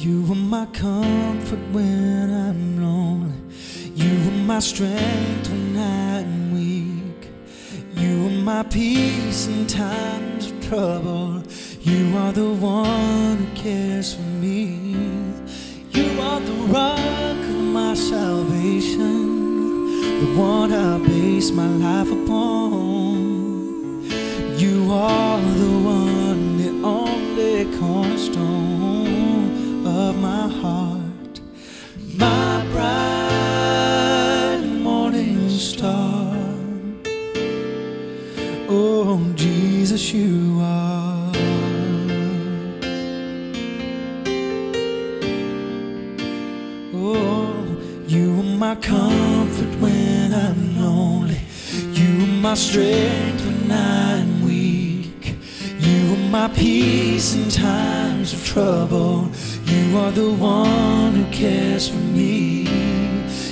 You are my comfort when I'm lonely. You are my strength when I'm weak. You are my peace in times of trouble. You are the one who cares for me. You are the rock of my salvation, the one I base my life upon. You are the one, the only cornerstone my heart, my bright morning star. Oh, Jesus, you are. Oh, you are my comfort when I'm lonely. You are my strength when I'm weak. You are my peace in times of trouble. You are the one who cares for me.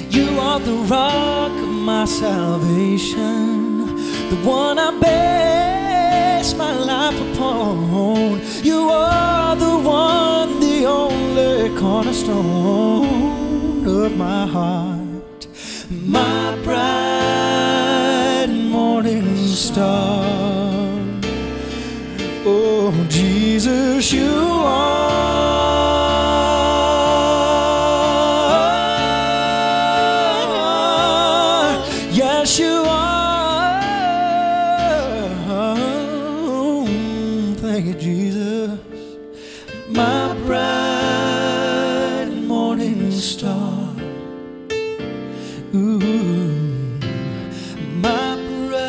You are the rock of my salvation, the one I base my life upon. You are the one, the only cornerstone of my heart, my bright morning star. Oh, Jesus, you are. You are. Thank you, Jesus. My bright morning star. Ooh, my bright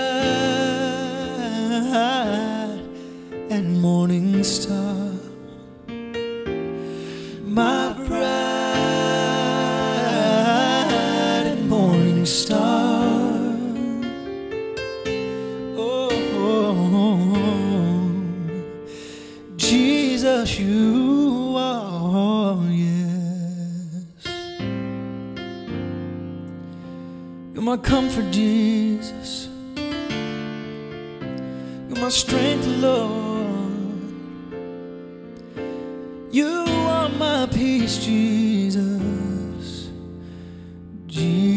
and morning star. My bright and morning star. you are, yes. You're my comfort, Jesus. You're my strength, Lord. You are my peace, Jesus. Jesus.